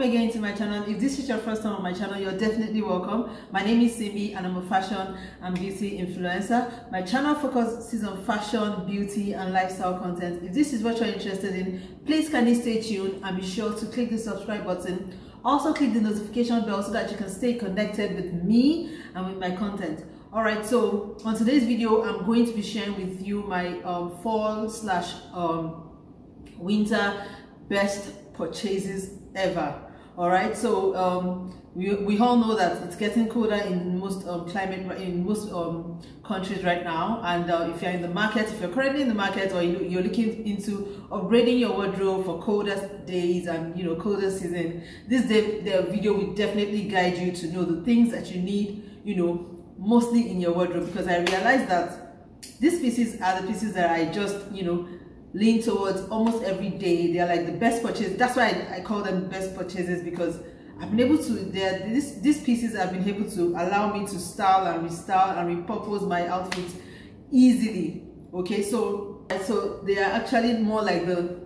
welcome again to my channel. If this is your first time on my channel you're definitely welcome. My name is Simi and I'm a fashion and beauty influencer. My channel focuses on fashion beauty and lifestyle content. If this is what you're interested in please kindly stay tuned and be sure to click the subscribe button. Also click the notification bell so that you can stay connected with me and with my content. All right so on today's video i'm going to be sharing with you my um, fall slash um, winter best purchases ever all right so um, we, we all know that it's getting colder in most um, climate in most um, countries right now. And uh, if you're in the market if you're currently in the market or you, you're looking into upgrading your wardrobe for colder days and you know colder season this day the video will definitely guide you to know the things that you need you know mostly in your wardrobe. Because I realized that these pieces are the pieces that I just you know lean towards almost every day. They're like the best purchase. That's why I, I call them best purchases because I've been able to, they're, this, these pieces have been able to allow me to style and restyle and repurpose my outfits easily. Okay, so, so they are actually more like the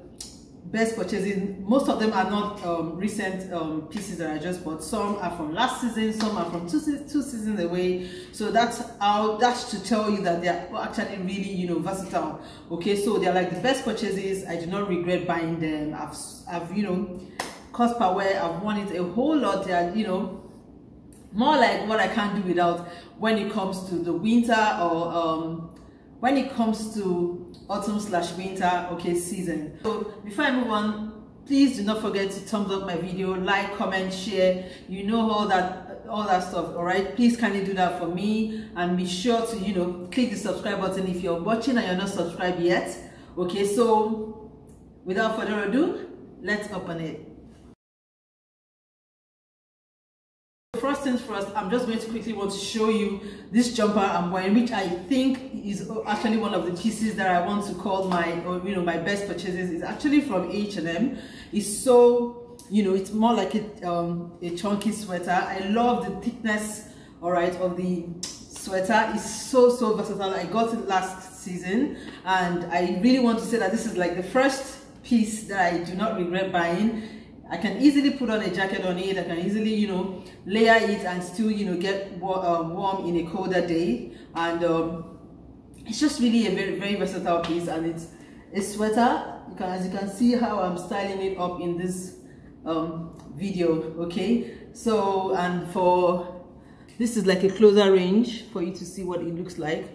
best purchases. Most of them are not um, recent um, pieces that i just bought. Some are from last season some are from two, two seasons away. So that's how that's to tell you that they're actually really you know versatile. Okay so they're like the best purchases. I do not regret buying them. I've i've you know cost per wear i've worn it a whole lot. They're you know more like what i can't do without when it comes to the winter or um, when it comes to autumn slash winter okay season. So before i move on please do not forget to thumbs up my video like comment share. You know all that all that stuff all right please kindly do that for me. And be sure to you know click the subscribe button if you're watching and you're not subscribed yet. Okay so without further ado let's open it first things first i'm just going to quickly want to show you this jumper i'm wearing which i think is actually one of the pieces that i want to call my or you know my best purchases. It's actually from h&m it's so you know it's more like a, um, a chunky sweater. I love the thickness all right of the sweater. It's so so versatile. I got it last season and i really want to say that this is like the first piece that i do not regret buying I can easily put on a jacket on it. I can easily, you know, layer it and still, you know, get uh, warm in a colder day. And um, it's just really a very, very versatile piece. And it's a sweater. You can, as you can see how I'm styling it up in this um, video. Okay. So, and for this is like a closer range for you to see what it looks like.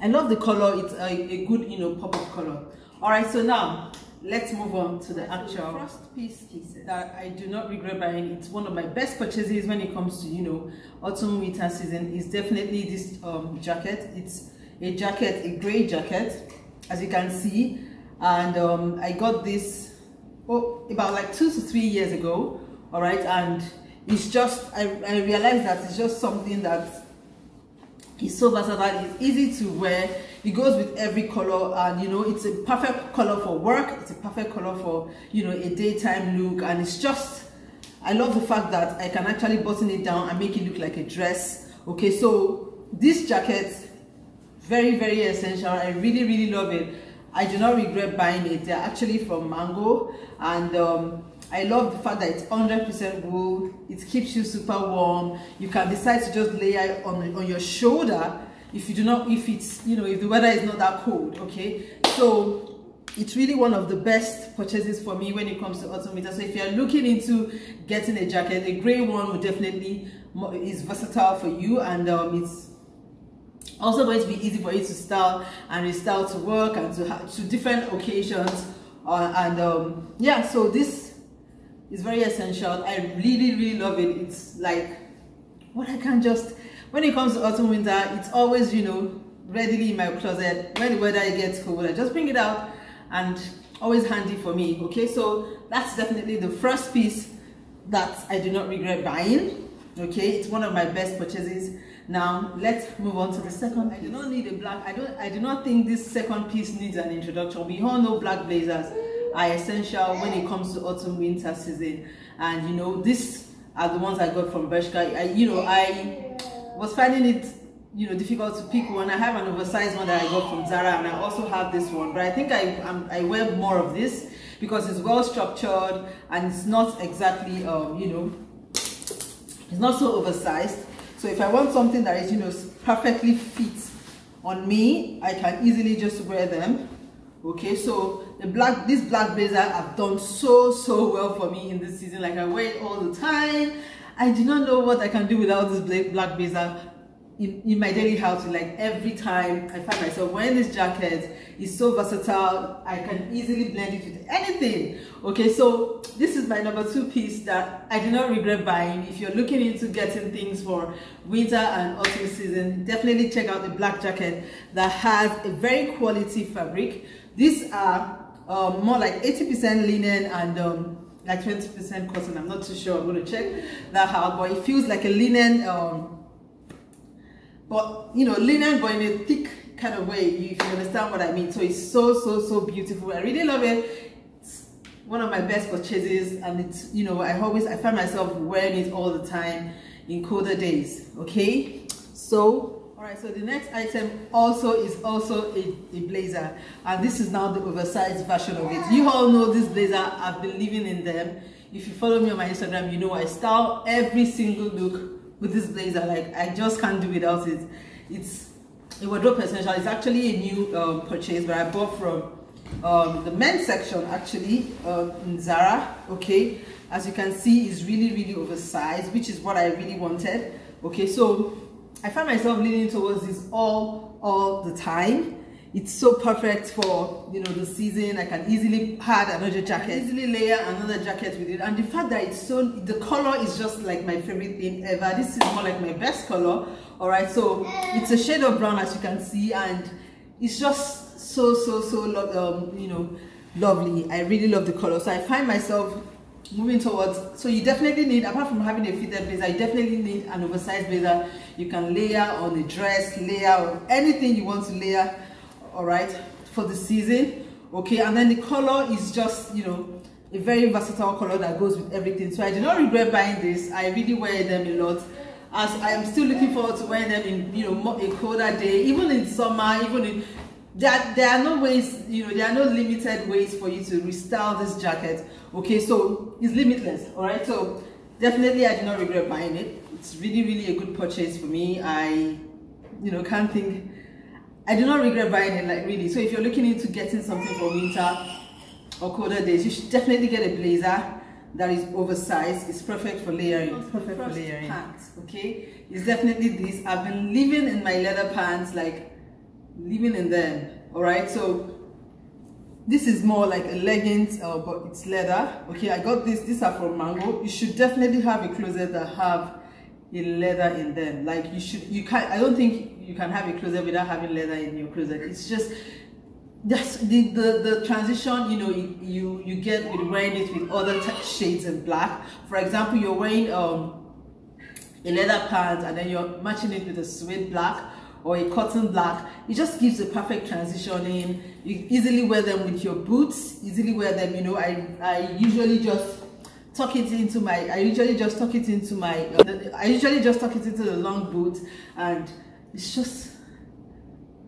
I love the color. It's a, a good, you know, pop of color. All right. So now let's move on to the actual the first piece that I do not regret buying. It's one of my best purchases when it comes to, you know, autumn winter season is definitely this um, jacket. It's a jacket, a gray jacket, as you can see. And um, I got this oh, about like two to three years ago. All right. And it's just, I, I realized that it's just something that is so versatile. It's easy to wear it goes with every color and you know it's a perfect color for work it's a perfect color for you know a daytime look and it's just i love the fact that i can actually button it down and make it look like a dress okay so this jacket very very essential i really really love it i do not regret buying it they're actually from mango and um, I love the fact that it's 100% wool. It keeps you super warm. You can decide to just layer it on, on your shoulder if you do not if it's you know if the weather is not that cold okay? So it's really one of the best purchases for me when it comes to autumn winter so if you're looking into getting a jacket a gray one will definitely is versatile for you and um, it's also going to be easy for you to style and restyle to work and to to different occasions uh, and um, yeah so this is very essential. I really really love it. It's like what i can just when it comes to autumn winter it's always you know readily in my closet. When the weather gets cold i just bring it out and always handy for me okay? So that's definitely the first piece that i do not regret buying okay? It's one of my best purchases. Now let's move on to the second. Piece. i do not need a black i don't i do not think this second piece needs an introduction. We all know black blazers are essential when it comes to autumn winter season. And you know these are the ones i got from bershka. I, you know i was finding it you know difficult to pick one. I have an oversized one that i got from zara and i also have this one. But i think i I'm, i wear more of this because it's well structured and it's not exactly um, you know it's not so oversized. So if i want something that is you know perfectly fit on me i can easily just wear them. Okay so the black this black blazer have done so so well for me in this season. Like i wear it all the time i do not know what i can do without this black blazer in, in my daily house. Like every time i find myself wearing this jacket it's so versatile i can easily blend it with anything. Okay so this is my number two piece that i do not regret buying. If you're looking into getting things for winter and autumn season definitely check out the black jacket that has a very quality fabric. These are um, more like 80 percent linen and um, like 20 percent cotton i'm not too sure. I'm going to check that out but it feels like a linen um, but you know linen but in a thick kind of way if you understand what i mean. So it's so so so beautiful. I really love it. It's one of my best purchases and it's you know i always i find myself wearing it all the time in colder days okay? So right so the next item also is also a, a blazer. And this is now the oversized version of it. You all know this blazer. I've been living in them. If you follow me on my instagram you know i style every single look with this blazer. Like i just can't do without it. It's a wardrobe essential. It's actually a new um, purchase but i bought from um, the men's section actually uh, in zara. Okay? As you can see is really really oversized which is what i really wanted. Okay so i find myself leaning towards this all all the time. It's so perfect for you know the season. I can easily add another jacket. Easily layer another jacket with it. And the fact that it's so the color is just like my favorite thing ever. This is more like my best color. All right so it's a shade of brown as you can see. And it's just so so so um, you know lovely. I really love the color. So i find myself moving towards so you definitely need apart from having a fitted blazer you definitely need an oversized blazer. You can layer on a dress layer on anything you want to layer all right for the season okay? And then the color is just you know a very versatile color that goes with everything. So i do not regret buying this. I really wear them a lot. As i am still looking forward to wearing them in you know a colder day even in summer even in there, there are no ways you know there are no limited ways for you to restyle this jacket okay so it's limitless all right so definitely i do not regret buying it it's really really a good purchase for me i you know can't think I do not regret buying it, like really. So if you're looking into getting something for winter or colder days, you should definitely get a blazer that is oversized. It's perfect for layering. It's perfect for layering. Pants, okay? It's definitely this. I've been living in my leather pants, like living in them. All right, so this is more like a leggings, uh, but it's leather. Okay, I got this. These are from Mango. You should definitely have a closet that have a leather in them. Like you should, you can't. I don't think you can have a closet without having leather in your closet. It's just that's the, the the transition you know you you, you get with wearing it with other shades in black for example you're wearing um a leather pants and then you're matching it with a suede black or a cotton black it just gives a perfect transition in. You easily wear them with your boots easily wear them you know i i usually just tuck it into my i usually just tuck it into my i usually just tuck it into the long boot and it's just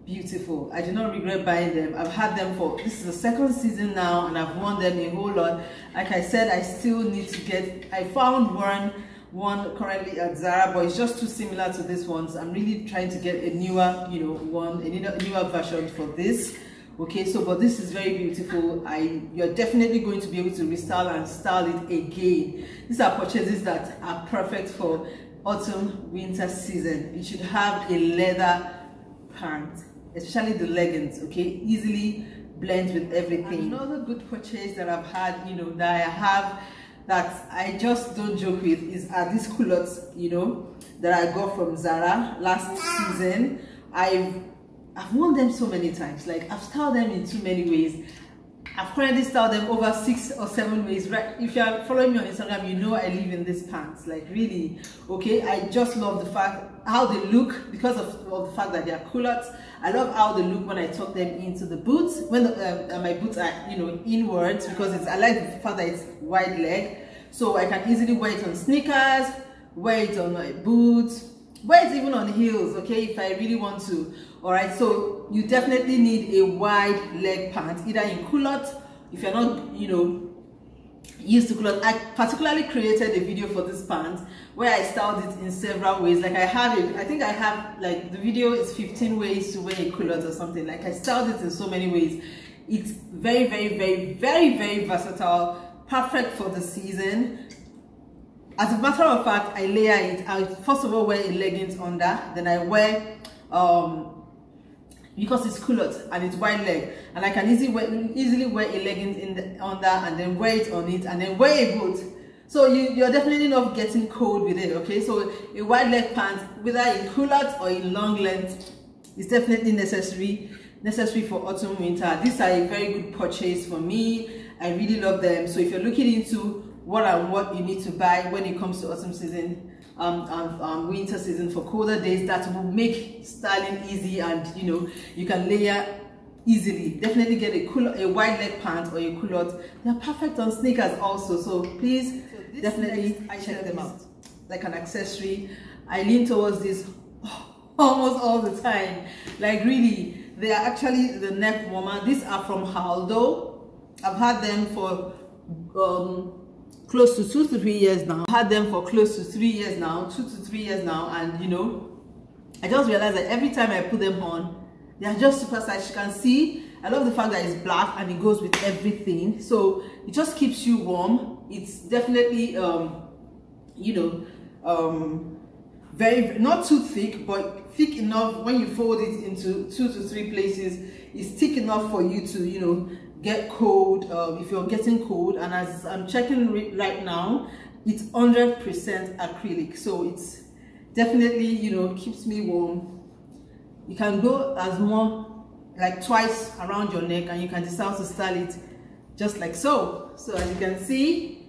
beautiful. I do not regret buying them. I've had them for this is the second season now and i've worn them a whole lot. Like i said i still need to get i found one one currently at zara but it's just too similar to this one so i'm really trying to get a newer you know one a newer version for this. Okay so but this is very beautiful. I you're definitely going to be able to restyle and style it again. These are purchases that are perfect for autumn winter season. You should have a leather pant especially the leggings okay? Easily blends with everything. Another good purchase that i've had you know that i have that i just don't joke with is are these culottes you know that i got from zara last season. I've i've worn them so many times. Like i've styled them in too many ways I've currently styled them over six or seven ways. Right? If you're following me on Instagram, you know I live in these pants. Like really, okay? I just love the fact how they look because of, of the fact that they are culottes. I love how they look when I tuck them into the boots. When the, uh, my boots are, you know, inwards because it's I like the fact that it's wide leg. So I can easily wear it on sneakers, wear it on my boots, wear it even on heels, okay, if I really want to? All right so you definitely need a wide leg pant. Either in culotte if you're not you know used to clothes i particularly created a video for this pants where i styled it in several ways. Like i have it i think i have like the video is 15 ways to wear a culotte or something. Like i styled it in so many ways. It's very very very very very versatile perfect for the season as a matter of fact i layer it i first of all wear a leggings under then i wear um because it's culotte and it's wide leg and I can easily wear, easily wear a leggings in the under and then wear it on it and then wear a boot. So you, you're definitely not getting cold with it okay? So a wide leg pant whether in culotte or in long length is definitely necessary necessary for autumn winter. These are a very good purchase for me. I really love them. So if you're looking into what and what you need to buy when it comes to autumn season um, um, um, winter season for colder days that will make styling easy and you know you can layer easily. Definitely get a cool a wide leg pant or a culotte they're perfect on sneakers also so please so definitely check them out. Like an accessory. I lean towards this almost all the time. Like really they are actually the neck warmer. These are from Aldo. I've had them for um close to two to three years now. Had them for close to three years now two to three years now and you know i just realized that every time i put them on they are just super stylish you can see i love the fact that it's black and it goes with everything. So it just keeps you warm. It's definitely um you know um very not too thick but thick enough. When you fold it into two to three places it's thick enough for you to you know get cold um, if you're getting cold and as I'm checking right now it's 100% acrylic. So it's definitely you know keeps me warm. You can go as more like twice around your neck and you can decide to style it just like so. So as you can see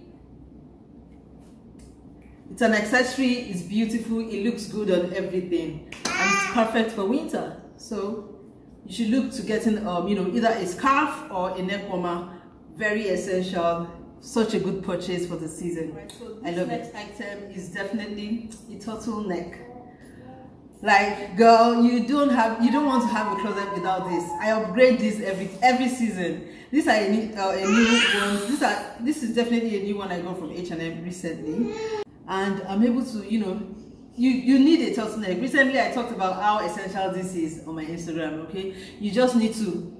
it's an accessory it's beautiful it looks good on everything and it's perfect for winter. So you should look to getting um you know either a scarf or a neck warmer very essential. Such a good purchase for the season. Right, so i love next it. item is definitely a turtleneck like girl you don't have you don't want to have a closet without this. I upgrade this every every season. These are a new, uh, a new ones. These are this is definitely a new one i got from h&m recently. And i'm able to you know you you need a turtleneck recently i talked about how essential this is on my instagram okay? You just need to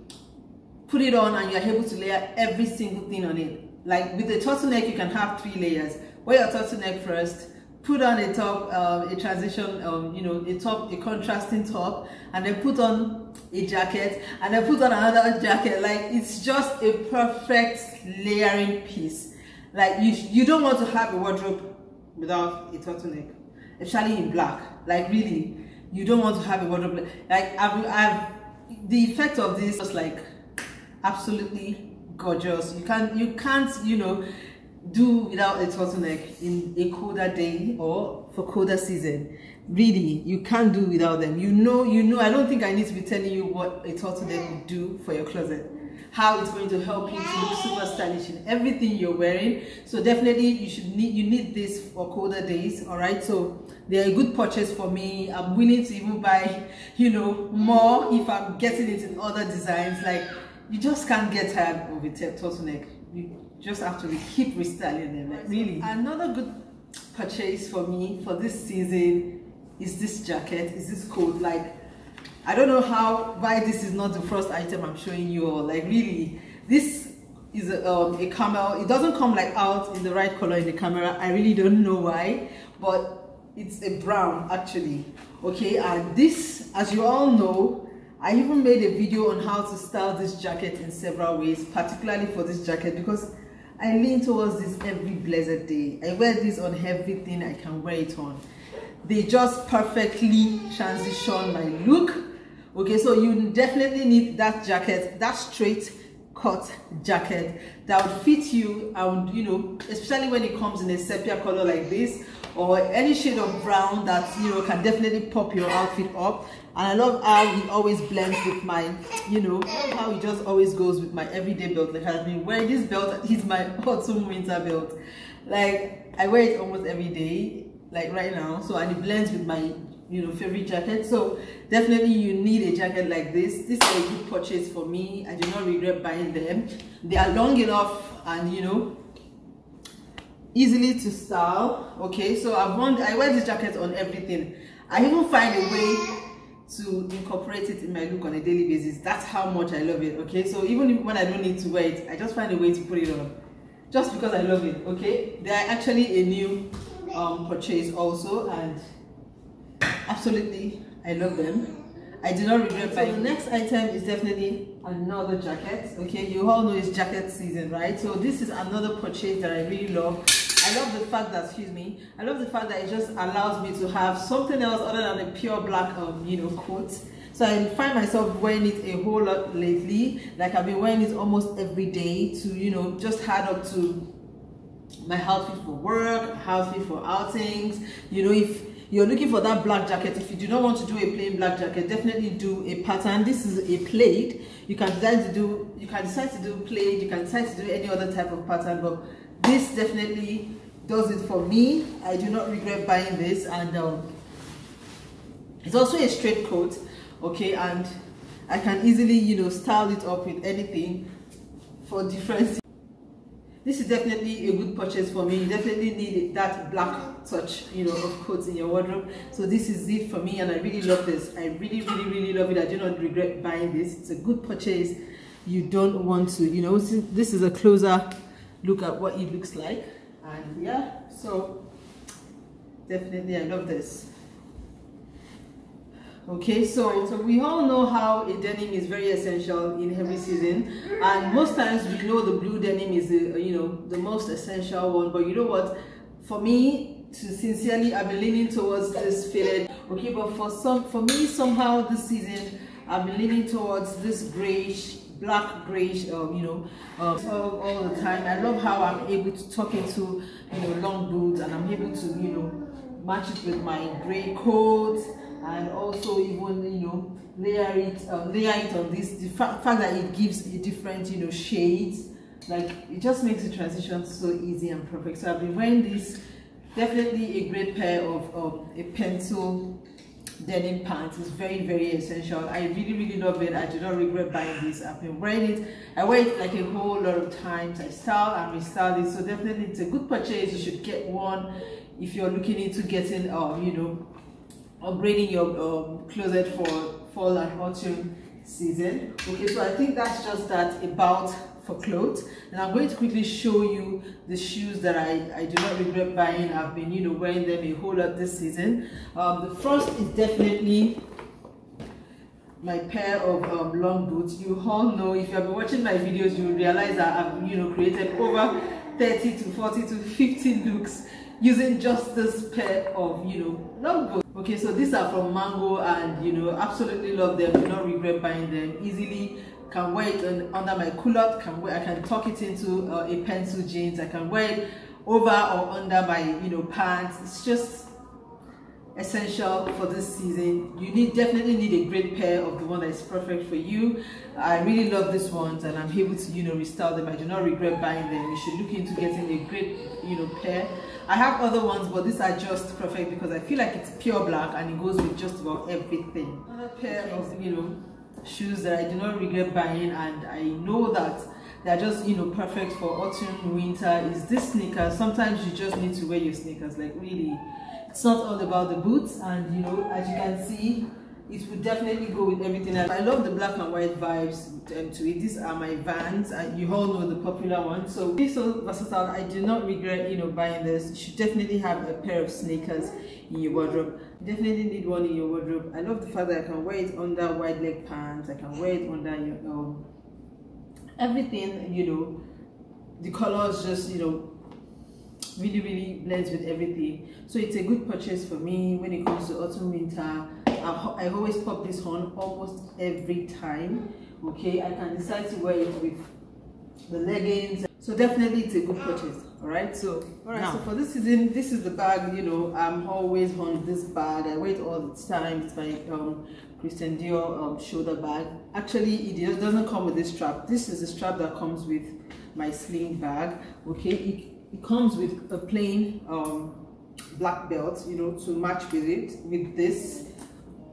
put it on and you're able to layer every single thing on it. Like with a turtleneck you can have three layers. Wear your turtleneck first put on a top um, a transition um, you know a top a contrasting top and then put on a jacket and then put on another jacket. Like it's just a perfect layering piece. Like you you don't want to have a wardrobe without a turtleneck especially in black. Like really you don't want to have a wardrobe like I've, I've the effect of this was like absolutely gorgeous. You can't you can't you know do without a turtleneck in a colder day or for colder season. Really you can't do without them. You know you know i don't think i need to be telling you what a turtleneck would do for your closet how it's going to help you to look super stylish in everything you're wearing. So definitely you should need you need this for colder days all right so they're a good purchase for me. I'm willing to even buy you know more if i'm getting it in other designs. Like you just can't get tired of a turtleneck. You just have to keep restyling them like really. Another good purchase for me for this season is this jacket. Is this coat? Like I don't know how why this is not the first item I'm showing you all. Like really, this is a, um, a camel. It doesn't come like out in the right color in the camera. I really don't know why, but it's a brown actually. Okay, and this, as you all know, I even made a video on how to style this jacket in several ways, particularly for this jacket because I lean towards this every blessed day. I wear this on everything I can wear it on. They just perfectly transition my look okay so you definitely need that jacket that straight cut jacket that would fit you and you know especially when it comes in a sepia color like this or any shade of brown that you know can definitely pop your outfit up. And i love how it always blends with my you know how it just always goes with my everyday belt. Like i've been wearing this belt is my autumn winter belt. Like i wear it almost every day like right now. So and it blends with my you know favorite jacket. So definitely you need a jacket like this. This is a good purchase for me. I do not regret buying them. They are long enough and you know easily to style okay so i've worn i wear this jacket on everything. I even find a way to incorporate it in my look on a daily basis. That's how much i love it okay? So even when i don't need to wear it i just find a way to put it on. Just because i love it okay? They are actually a new um, purchase also and absolutely i love them i do not regret buying so the next item is definitely another jacket okay you all know it's jacket season right so this is another purchase that i really love I love the fact that, excuse me, I love the fact that it just allows me to have something else other than a pure black, um, you know, coat. So I find myself wearing it a whole lot lately. Like I've been wearing it almost every day to, you know, just add up to my outfit for work, outfit for outings. You know, if you're looking for that black jacket, if you do not want to do a plain black jacket, definitely do a pattern. This is a plaid. You can decide to do, you can decide to do plaid, you can decide to do any other type of pattern, but this definitely does it for me. I do not regret buying this and um, it's also a straight coat, okay, and I can easily, you know, style it up with anything for different this is definitely a good purchase for me. You definitely need that black touch you know of coats in your wardrobe. So this is it for me and i really love this. I really really really love it. I do not regret buying this. It's a good purchase. You don't want to you know this is a closer look at what it looks like. And yeah so definitely i love this okay so so we all know how a denim is very essential in every season. And most times we know the blue denim is the you know the most essential one. But you know what? For me to sincerely i've been leaning towards this fitted okay but for some for me somehow this season i've been leaning towards this grayish black grayish um, you know uh, all, all the time. I love how i'm able to tuck into you know long boots and i'm able to you know match it with my gray coat and also even you know layer it um, layer it on this the fa fact that it gives a different you know shades like it just makes the transition so easy and perfect. So i've been wearing this definitely a great pair of um, a pencil denim pants. Is very very essential. I really really love it. I do not regret buying this. I've been wearing it. I wear it like a whole lot of times. I style and restyle it. So definitely it's a good purchase. You should get one if you're looking into getting um you know upgrading your um, closet for fall and autumn season. Okay so i think that's just that about for clothes. And i'm going to quickly show you the shoes that i i do not regret buying. I've been you know wearing them a whole lot this season. Um, the first is definitely my pair of um, long boots. You all know if you have been watching my videos you realize that i've you know created over 30 to 40 to 50 looks using just this pair of you know long boots okay so these are from mango and you know absolutely love them. Do not regret buying them easily. Can wear it under my culotte can wear i can tuck it into uh, a pencil jeans. I can wear it over or under my you know pants. It's just essential for this season. You need definitely need a great pair of the one that is perfect for you. I really love these ones and i'm able to you know restyle them. I do not regret buying them. You should look into getting a great you know pair. I have other ones but these are just perfect because i feel like it's pure black and it goes with just about everything. Another pair of you know shoes that i do not regret buying and i know that they're just you know perfect for autumn winter is this sneakers sometimes you just need to wear your sneakers like really it's not all about the boots and you know as you can see it would definitely go with everything else. I love the black and white vibes um, to it. These are my Vans and you all know the popular one. So this so versatile. I do not regret, you know, buying this. You should definitely have a pair of sneakers in your wardrobe. Definitely need one in your wardrobe. I love the fact that I can wear it under wide leg pants. I can wear it under your um, everything, you know. The colors just, you know, really really blends with everything. So it's a good purchase for me when it comes to autumn winter. I, I always pop this on almost every time okay? I can decide to wear it with the leggings. So definitely it's a good purchase all right so all right now. so for this season this is the bag you know i'm always on this bag. I wear it all the time. It's my um christian dior um, shoulder bag. Actually it doesn't come with this strap. This is the strap that comes with my sling bag okay? It, it comes with a plain um black belt you know to match with it with this.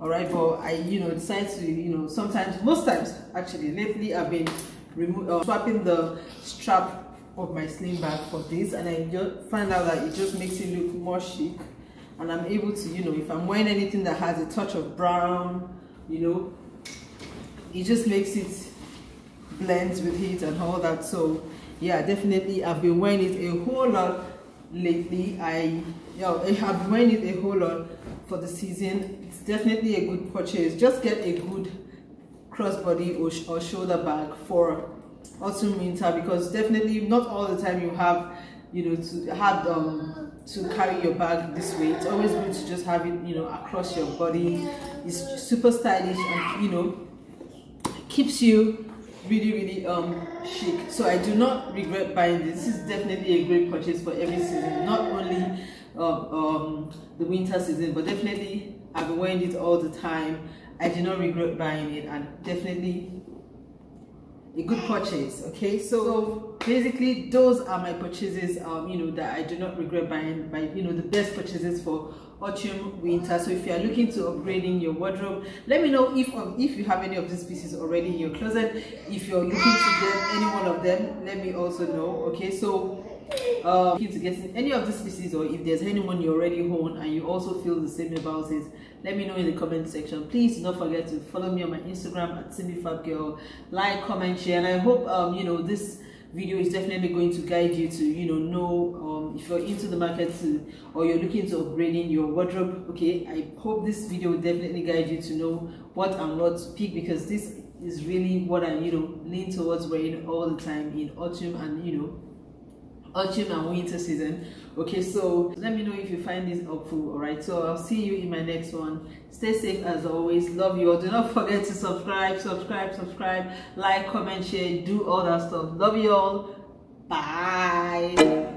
All right but i you know decide to you know sometimes most times actually lately i've been uh, swapping the strap of my sling bag for this and i just find out that it just makes it look more chic. And i'm able to you know if i'm wearing anything that has a touch of brown you know it just makes it blends with it and all that. So yeah definitely. I've been wearing it a whole lot lately. I you know i have been wearing it a whole lot for the season. It's definitely a good purchase. Just get a good crossbody or, sh or shoulder bag for autumn winter because definitely not all the time you have you know to have um to carry your bag this way. It's always good to just have it you know across your body. It's super stylish and you know keeps you really really um chic. So i do not regret buying this. This is definitely a great purchase for every season. Not only uh, um the winter season but definitely i've been wearing it all the time. I do not regret buying it and definitely a good purchase okay? So basically those are my purchases um you know that i do not regret buying by you know the best purchases for autumn winter. So if you are looking to upgrading your wardrobe let me know if um, if you have any of these pieces already in your closet. If you're looking to get any one of them let me also know okay? So uh, looking to get any of these pieces or if there's anyone you already own and you also feel the same about it let me know in the comment section. Please do not forget to follow me on my instagram at simbbyfabgirl like comment share and i hope um you know this video is definitely going to guide you to you know know um, if you're into the market to, or you're looking to upgrading your wardrobe okay i hope this video will definitely guide you to know what and what to pick because this is really what i you know lean towards wearing all the time in autumn and you know autumn and winter season. Okay so let me know if you find this helpful all right so i'll see you in my next one. Stay safe as always. Love you all. Do not forget to subscribe subscribe subscribe like comment share do all that stuff. Love you all. Bye